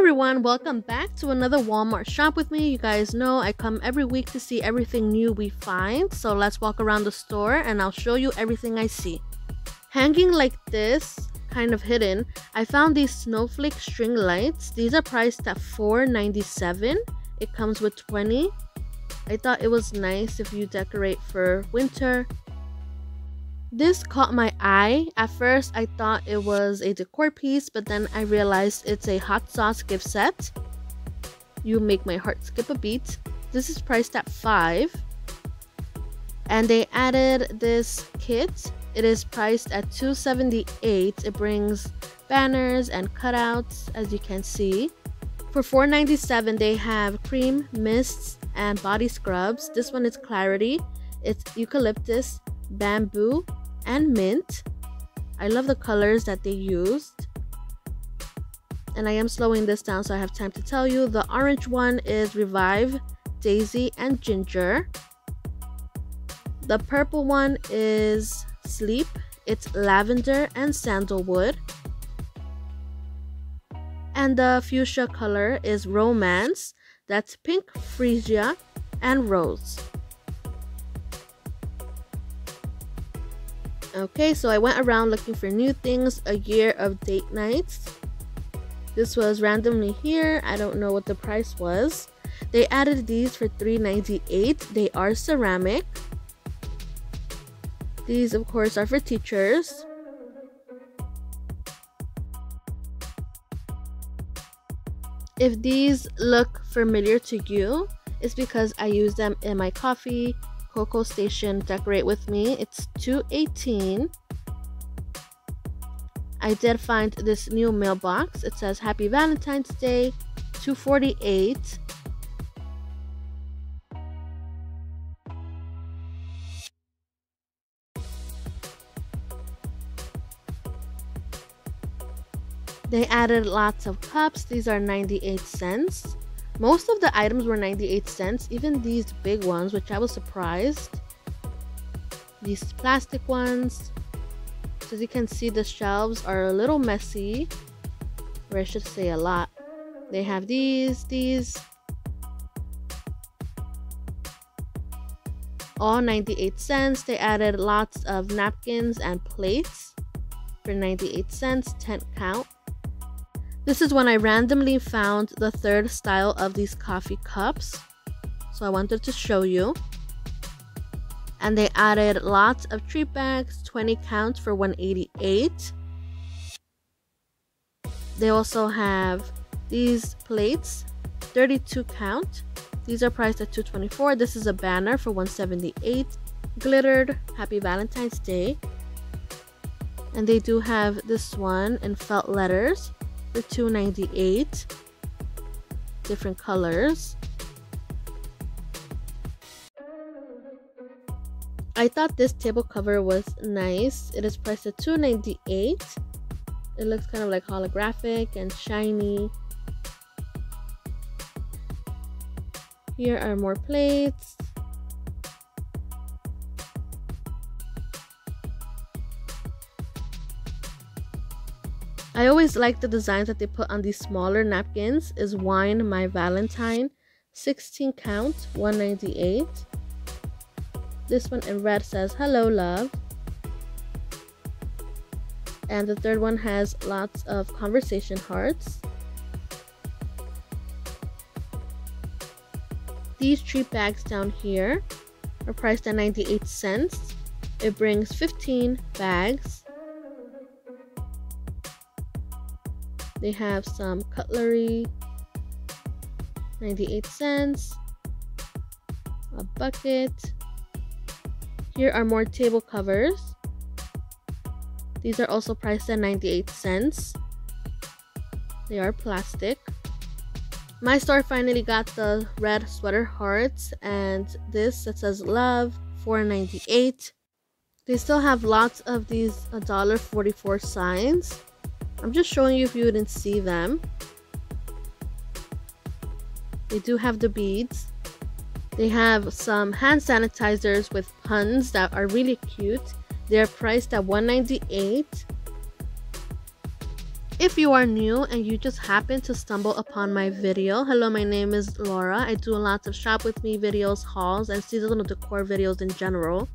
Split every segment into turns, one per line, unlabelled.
everyone, welcome back to another Walmart shop with me. You guys know I come every week to see everything new we find. So let's walk around the store and I'll show you everything I see. Hanging like this, kind of hidden, I found these snowflake string lights. These are priced at $4.97. It comes with 20. I thought it was nice if you decorate for winter this caught my eye. At first, I thought it was a decor piece, but then I realized it's a hot sauce gift set. You make my heart skip a beat. This is priced at 5 And they added this kit. It is priced at 278 It brings banners and cutouts, as you can see. For 497 they have cream, mists, and body scrubs. This one is Clarity. It's eucalyptus, bamboo, and mint. I love the colors that they used. And I am slowing this down so I have time to tell you. The orange one is Revive, Daisy, and Ginger. The purple one is Sleep. It's lavender and sandalwood. And the fuchsia color is Romance. That's pink, freesia, and rose. Okay, so I went around looking for new things, a year of date nights. This was randomly here. I don't know what the price was. They added these for $3.98. They are ceramic. These, of course, are for teachers. If these look familiar to you, it's because I use them in my coffee, Cocoa Station Decorate With Me. It's 218 I did find this new mailbox. It says Happy Valentine's Day 248 They added lots of cups. These are 98 cents. Most of the items were 98 cents, even these big ones, which I was surprised. These plastic ones. So as you can see, the shelves are a little messy, or I should say a lot. They have these, these. All 98 cents. They added lots of napkins and plates for 98 cents, 10 count. This is when I randomly found the third style of these coffee cups. So I wanted to show you. And they added lots of treat bags, 20 counts for 188. They also have these plates, 32 count. These are priced at 224. This is a banner for 178. Glittered Happy Valentine's Day. And they do have this one in felt letters for 298 different colors. I thought this table cover was nice. It is priced at 298 it looks kind of like holographic and shiny. Here are more plates I always like the designs that they put on these smaller napkins is Wine My Valentine 16 count 198 this one in red says hello love. And the third one has lots of conversation hearts. These treat bags down here are priced at 98 cents. It brings 15 bags They have some cutlery, 98 cents, a bucket. Here are more table covers. These are also priced at 98 cents. They are plastic. My store finally got the red sweater hearts and this that says love 4.98. They still have lots of these $1.44 signs. I'm just showing you if you didn't see them. They do have the beads. They have some hand sanitizers with puns that are really cute. They're priced at 198 If you are new and you just happen to stumble upon my video, hello, my name is Laura. I do lots of shop with me videos, hauls, and seasonal decor videos in general.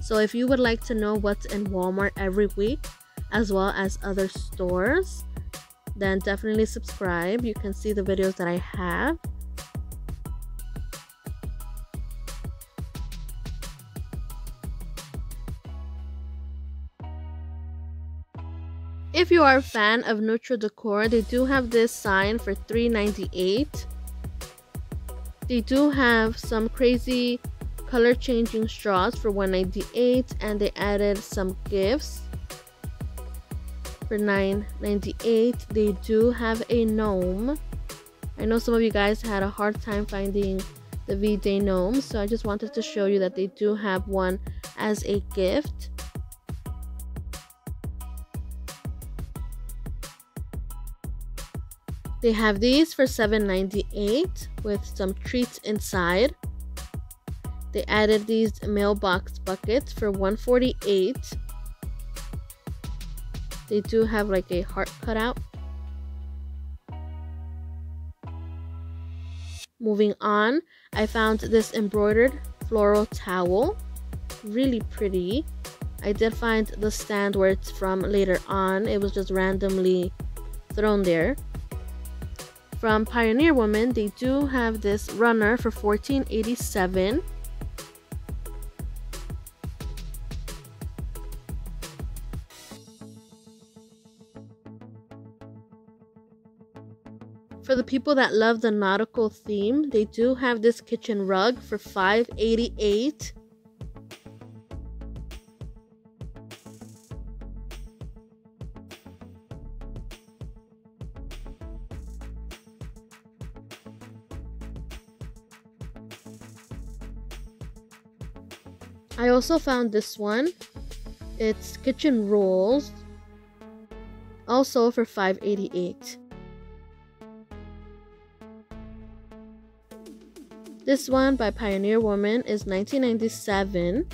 So if you would like to know what's in Walmart every week, as well as other stores, then definitely subscribe. You can see the videos that I have. If you are a fan of Neutral Decor, they do have this sign for $3.98. They do have some crazy color changing straws for $1.98 and they added some gifts for $9.98. They do have a gnome. I know some of you guys had a hard time finding the V-Day gnome, so I just wanted to show you that they do have one as a gift. They have these for $7.98 with some treats inside. They added these mailbox buckets for $148. They do have like a heart cutout. Moving on, I found this embroidered floral towel. Really pretty. I did find the stand where it's from later on. It was just randomly thrown there from Pioneer Woman, they do have this runner for 1487. For the people that love the nautical theme, they do have this kitchen rug for 588. I also found this one. It's kitchen rolls. Also for 588. This one by Pioneer Woman is 1997.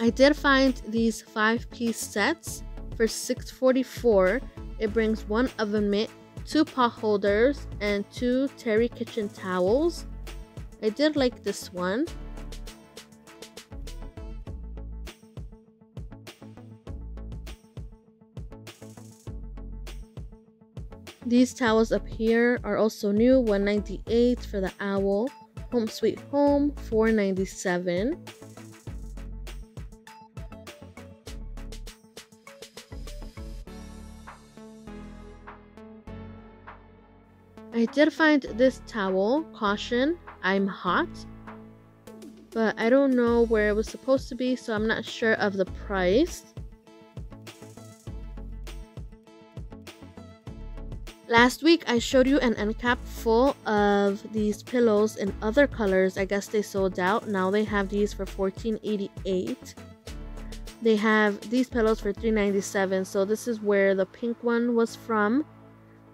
I did find these five piece sets for 644. It brings one oven mitt, two pot holders, and two terry kitchen towels. I did like this one. These towels up here are also new, 198 for the owl. Home Sweet Home, 497. I did find this towel, caution, I'm hot. But I don't know where it was supposed to be, so I'm not sure of the price. Last week I showed you an end cap full of these pillows in other colors. I guess they sold out. Now they have these for $14.88. They have these pillows for $3.97. So this is where the pink one was from.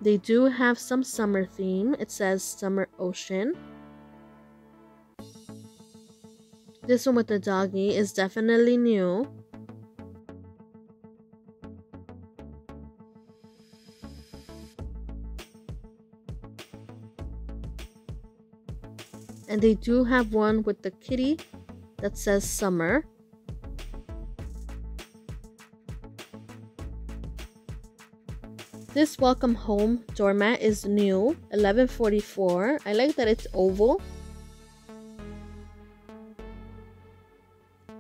They do have some summer theme. It says Summer Ocean. This one with the doggy is definitely new. And they do have one with the kitty that says summer This welcome home doormat is new, 1144. I like that it's oval.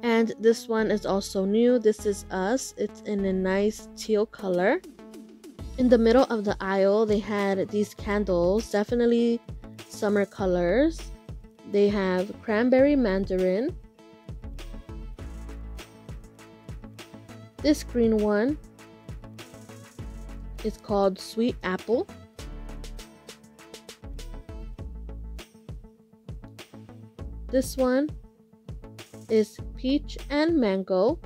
And this one is also new. This is us. It's in a nice teal color. In the middle of the aisle, they had these candles, definitely summer colors. They have cranberry mandarin. This green one is called sweet apple. This one is peach and mango.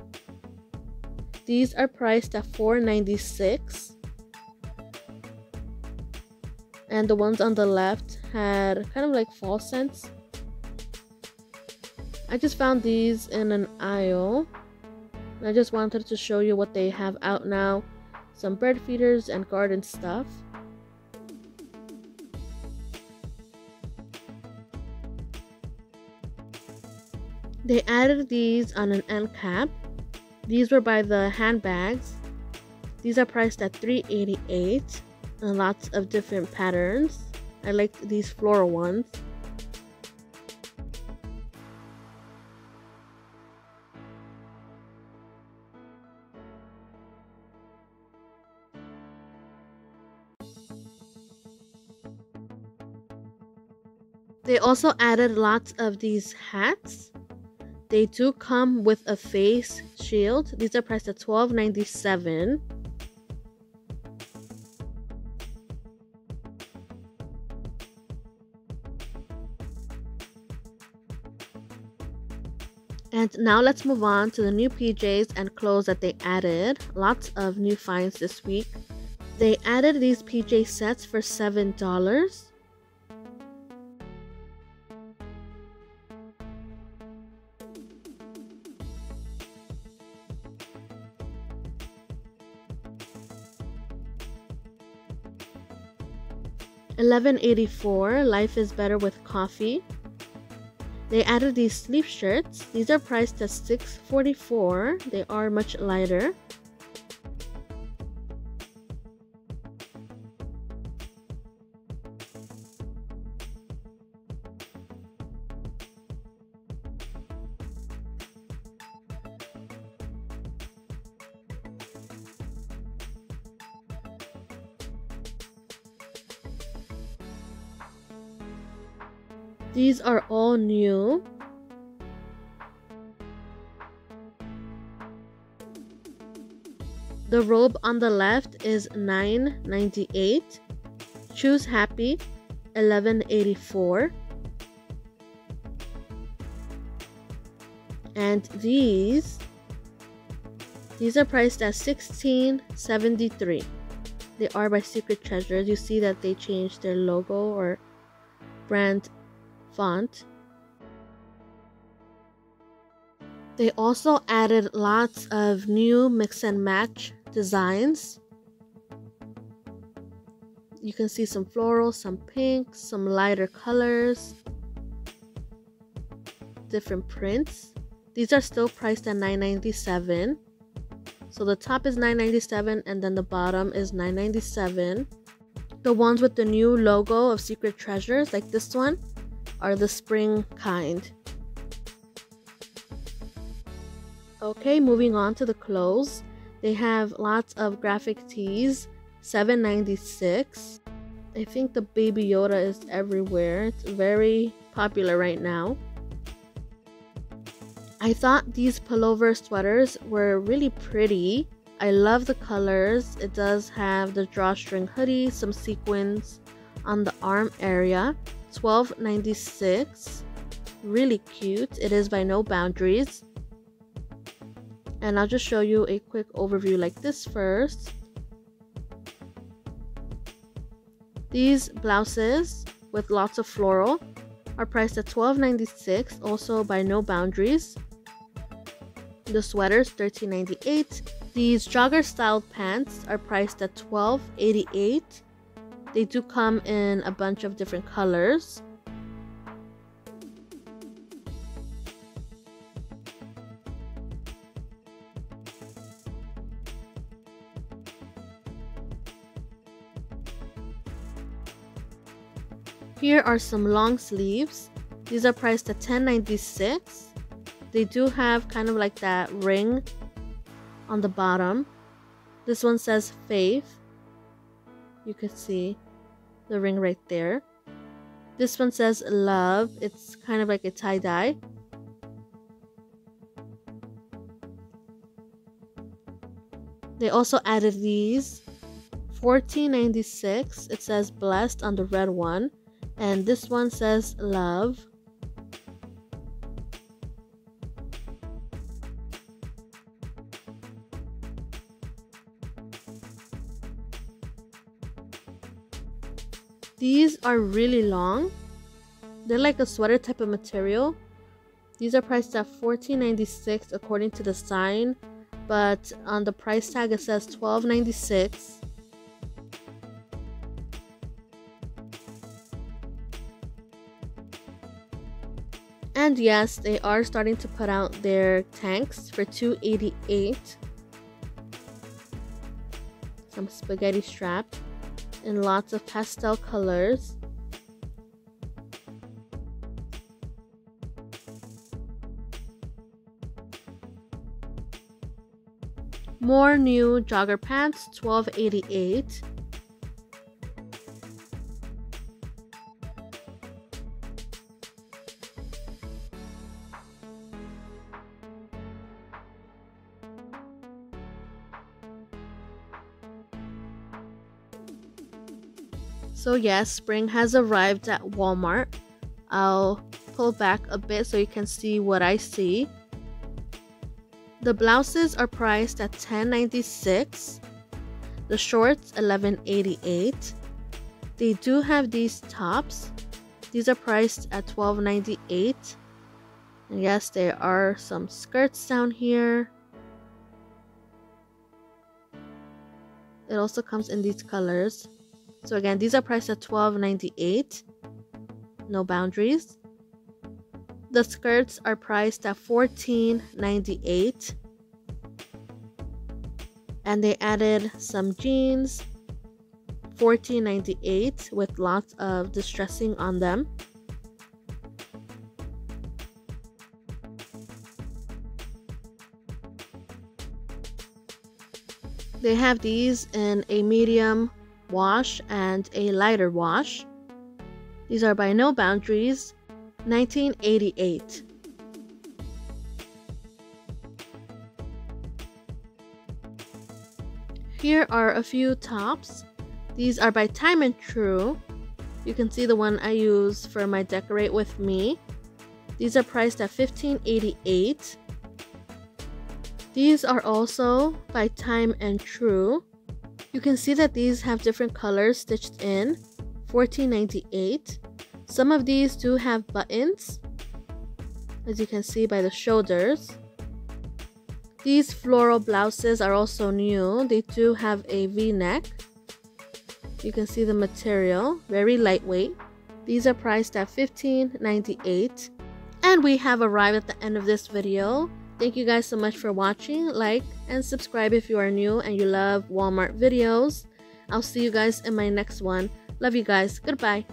These are priced at $4.96. And the ones on the left had kind of like fall scents. I just found these in an aisle. I just wanted to show you what they have out now. some bird feeders and garden stuff. They added these on an end cap. These were by the handbags. These are priced at 388 and lots of different patterns. I like these floral ones. Also added lots of these hats. They do come with a face shield. These are priced at $12.97. And now let's move on to the new PJs and clothes that they added. Lots of new finds this week. They added these PJ sets for $7. Eleven eighty four. Life is better with coffee. They added these sleeve shirts. These are priced at $6.44. They are much lighter. These are all new. The robe on the left is $9.98. Choose Happy $11.84. And these these are priced at $16.73. They are by Secret Treasures. You see that they changed their logo or brand font. They also added lots of new mix and match designs. You can see some floral, some pink, some lighter colors, different prints. These are still priced at $9.97. So the top is $9.97 and then the bottom is $9.97. The ones with the new logo of Secret Treasures, like this one, are the spring kind. Okay, moving on to the clothes. They have lots of graphic tees, 7.96. I think the Baby Yoda is everywhere. It's very popular right now. I thought these pullover sweaters were really pretty. I love the colors. It does have the drawstring hoodie, some sequins on the arm area. 12.96 really cute. It is by no boundaries. And I'll just show you a quick overview like this first. These blouses with lots of floral are priced at $12.96 also by no boundaries. The sweaters $13.98 these jogger styled pants are priced at $12.88 they do come in a bunch of different colors. Here are some long sleeves. These are priced at $10.96. They do have kind of like that ring on the bottom. This one says Faith you can see the ring right there. This one says love. It's kind of like a tie-dye. They also added these. 14.96. It says blessed on the red one. And this one says love. These are really long. They're like a sweater type of material. These are priced at $14.96 according to the sign but on the price tag it says $12.96 And yes, they are starting to put out their tanks for 288 Some spaghetti strap in lots of pastel colors. More new jogger pants, 1288 So yes, spring has arrived at Walmart. I'll pull back a bit so you can see what I see. The blouses are priced at $10.96. The shorts $11.88. They do have these tops. These are priced at $12.98. And yes, there are some skirts down here. It also comes in these colors. So again, these are priced at $12.98. No boundaries. The skirts are priced at $14.98. And they added some jeans, $14.98 with lots of distressing on them. They have these in a medium wash and a lighter wash. These are by No Boundaries, 1988. Here are a few tops. These are by Time and Tru. You can see the one I use for my Decorate With Me. These are priced at $15.88. These are also by Time and Tru. You can see that these have different colors stitched in. $14.98. Some of these do have buttons, as you can see by the shoulders. These floral blouses are also new. They do have a v-neck. You can see the material, very lightweight. These are priced at $15.98. And we have arrived at the end of this video. Thank you guys so much for watching. Like and subscribe if you are new and you love Walmart videos. I'll see you guys in my next one. Love you guys. Goodbye.